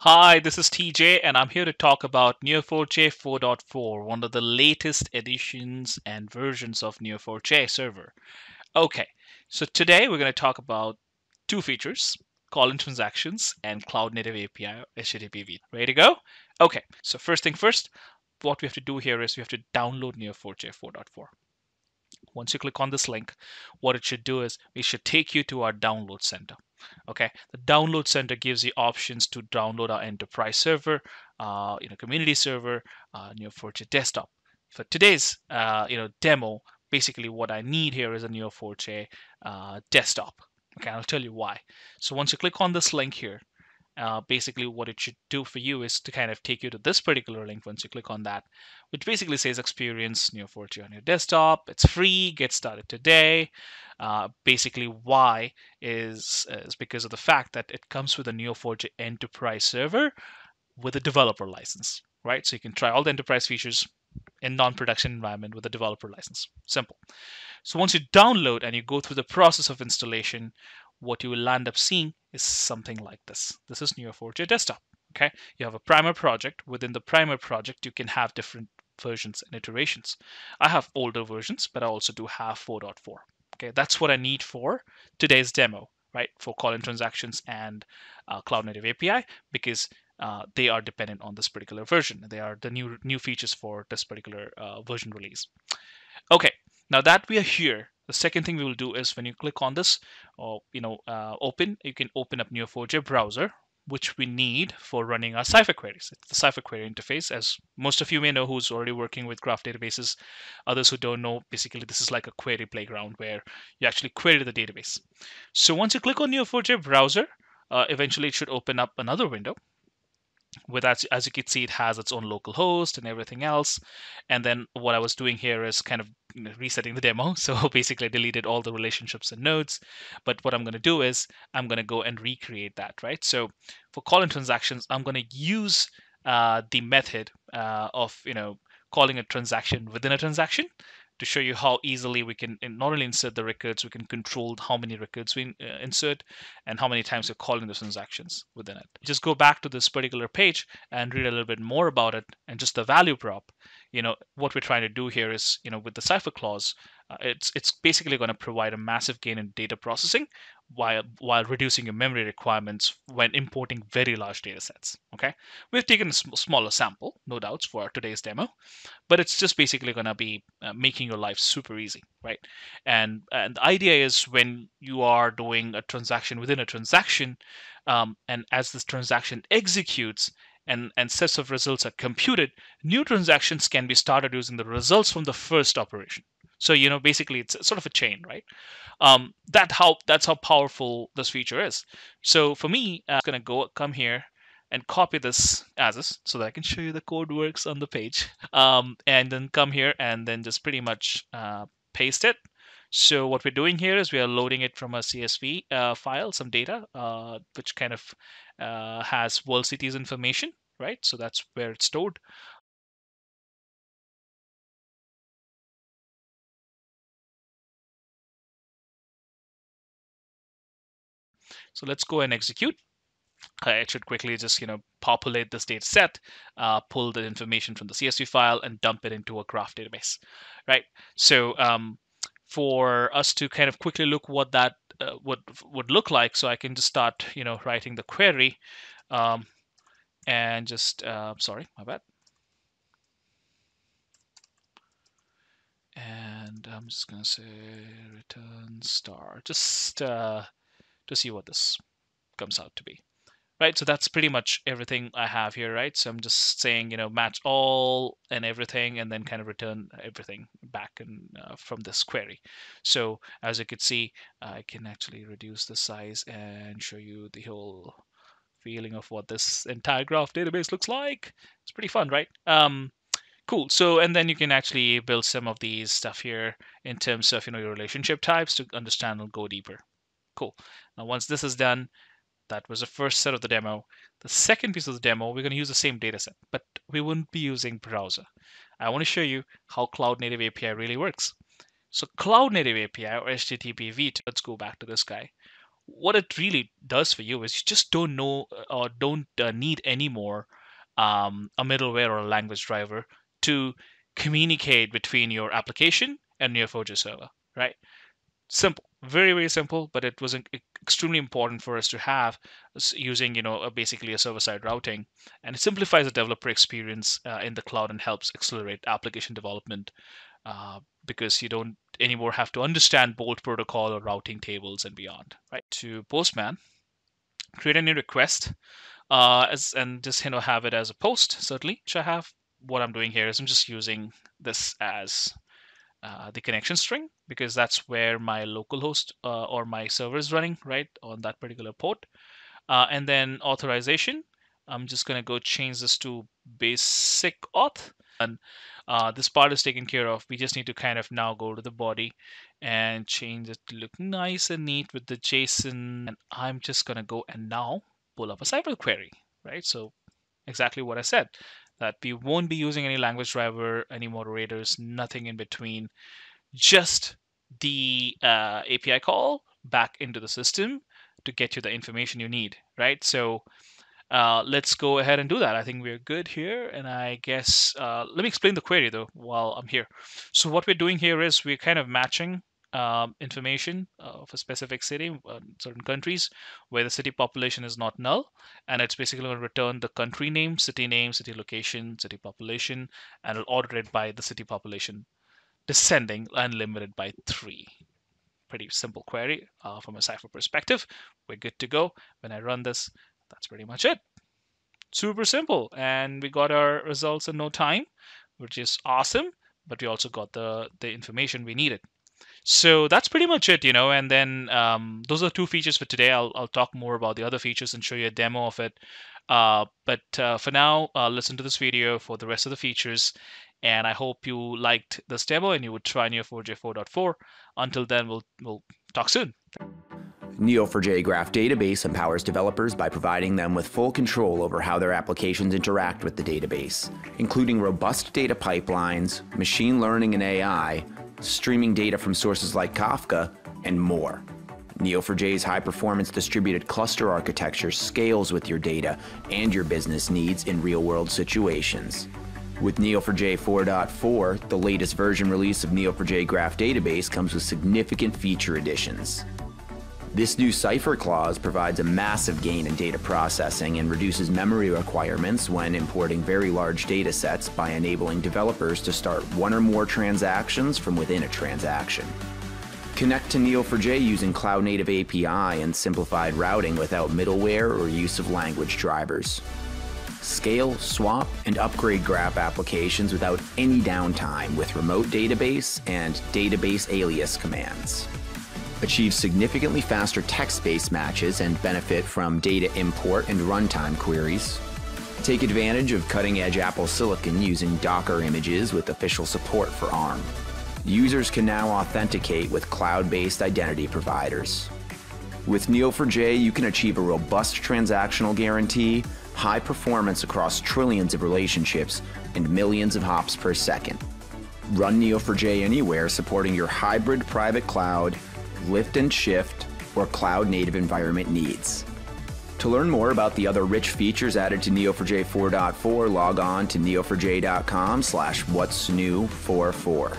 Hi, this is TJ, and I'm here to talk about Neo4j 4.4, one of the latest editions and versions of Neo4j server. Okay, so today we're going to talk about two features, call-in transactions and Cloud Native API HTTPV. Ready to go? Okay, so first thing first, what we have to do here is we have to download Neo4j 4.4. Once you click on this link, what it should do is it should take you to our download center. Okay, the download center gives you options to download our enterprise server, uh, you know, community server, uh, Neo4j desktop. For today's uh, you know demo, basically what I need here is a Neo4j uh, desktop. Okay, I'll tell you why. So once you click on this link here, uh, basically what it should do for you is to kind of take you to this particular link once you click on that, which basically says experience Neo4j on your desktop. It's free, get started today. Uh, basically, why is, is because of the fact that it comes with a Neo4j enterprise server with a developer license, right? So you can try all the enterprise features in non-production environment with a developer license. Simple. So once you download and you go through the process of installation, what you will end up seeing is something like this. This is Neo4j Desktop. Okay, you have a primer project. Within the primer project, you can have different versions and iterations. I have older versions, but I also do have 4.4. Okay, that's what I need for today's demo, right? For call-in transactions and uh, Cloud Native API, because uh, they are dependent on this particular version. They are the new new features for this particular uh, version release. Okay, now that we are here, the second thing we will do is when you click on this, or you know, uh, open, you can open up Neo4j browser, which we need for running our Cypher queries. It's the Cypher query interface, as most of you may know who's already working with graph databases. Others who don't know, basically this is like a query playground where you actually query the database. So once you click on Neo4j browser, uh, eventually it should open up another window with as, as you can see it has its own local host and everything else. And then what i was doing here is kind of resetting the demo. So basically I deleted all the relationships and nodes. But what i'm going to do is i'm going to go and recreate that right? So for call in transactions i'm going to use uh, the method uh, of you know calling a transaction within a transaction to show you how easily we can not only insert the records, we can control how many records we uh, insert and how many times we're calling those transactions within it. Just go back to this particular page and read a little bit more about it and just the value prop. You know, what we're trying to do here is, you know, with the Cypher clause, uh, it's it's basically going to provide a massive gain in data processing while while reducing your memory requirements when importing very large data sets. Okay, we've taken a sm smaller sample, no doubts, for today's demo, but it's just basically going to be uh, making your life super easy, right? And and the idea is when you are doing a transaction within a transaction, um, and as this transaction executes, and, and sets of results are computed, new transactions can be started using the results from the first operation. So you know, basically, it's sort of a chain, right? Um, that how that's how powerful this feature is. So for me, I'm gonna go come here and copy this as is so that I can show you the code works on the page. Um, and then come here and then just pretty much uh, paste it. So what we're doing here is we are loading it from a CSV uh, file, some data, uh, which kind of uh, has world cities information, right? So that's where it's stored. So let's go and execute. Uh, it should quickly just you know populate this data set, uh, pull the information from the CSV file, and dump it into a graph database, right? So um, for us to kind of quickly look what that uh, would would look like, so I can just start you know writing the query, um, and just uh, sorry, my bad. And I'm just gonna say return star, just uh, to see what this comes out to be. Right, so that's pretty much everything I have here, right? So I'm just saying, you know, match all and everything, and then kind of return everything back and uh, from this query. So as you can see, I can actually reduce the size and show you the whole feeling of what this entire graph database looks like. It's pretty fun, right? Um, cool. So and then you can actually build some of these stuff here in terms of you know your relationship types to understand and go deeper. Cool. Now, once this is done, that was the first set of the demo. The second piece of the demo, we're going to use the same data set, but we wouldn't be using browser. I want to show you how Cloud Native API really works. So Cloud Native API or HTTP v2, let's go back to this guy. what it really does for you is you just don't know uh, or don't uh, need anymore um, a middleware or a language driver to communicate between your application and your Neo4j server, right? Simple, very very simple, but it was extremely important for us to have using you know basically a server-side routing, and it simplifies the developer experience uh, in the cloud and helps accelerate application development uh, because you don't anymore have to understand Bolt protocol or routing tables and beyond. Right to Postman, create a new request, uh, as and just you know have it as a post certainly. Which I have. What I'm doing here is I'm just using this as uh, the connection string because that's where my local host uh, or my server is running right on that particular port. Uh, and then authorization, I'm just going to go change this to basic auth. And uh, this part is taken care of. We just need to kind of now go to the body and change it to look nice and neat with the JSON. And I'm just going to go and now pull up a Cypher query, right? So exactly what I said, that we won't be using any language driver, any moderators, nothing in between, just the uh, API call back into the system to get you the information you need, right? So uh, let's go ahead and do that. I think we're good here. And I guess, uh, let me explain the query though while I'm here. So what we're doing here is we're kind of matching um, information of a specific city, uh, certain countries, where the city population is not null. And it's basically going to return the country name, city name, city location, city population, and it'll order it by the city population descending unlimited by three. Pretty simple query uh, from a Cypher perspective. We're good to go. When I run this, that's pretty much it. Super simple. And we got our results in no time, which is awesome. But we also got the, the information we needed. So that's pretty much it, you know. And then um, those are two features for today. I'll, I'll talk more about the other features and show you a demo of it. Uh, but uh, for now, uh, listen to this video for the rest of the features. And I hope you liked this demo and you would try Neo4j 4.4. Until then, we'll, we'll talk soon. Neo4j Graph Database empowers developers by providing them with full control over how their applications interact with the database, including robust data pipelines, machine learning and AI, streaming data from sources like Kafka, and more. Neo4j's high performance distributed cluster architecture scales with your data and your business needs in real world situations. With Neo4j 4.4, the latest version release of Neo4j Graph Database comes with significant feature additions. This new Cypher clause provides a massive gain in data processing and reduces memory requirements when importing very large data sets by enabling developers to start one or more transactions from within a transaction. Connect to Neo4j using Cloud Native API and simplified routing without middleware or use of language drivers. Scale, swap, and upgrade graph applications without any downtime with remote database and database alias commands achieve significantly faster text-based matches and benefit from data import and runtime queries. Take advantage of cutting-edge Apple Silicon using Docker images with official support for ARM. Users can now authenticate with cloud-based identity providers. With Neo4j, you can achieve a robust transactional guarantee, high performance across trillions of relationships, and millions of hops per second. Run Neo4j anywhere supporting your hybrid private cloud lift and shift, or cloud native environment needs. To learn more about the other rich features added to Neo4j 4.4, log on to neo4j.com slash what's new 44.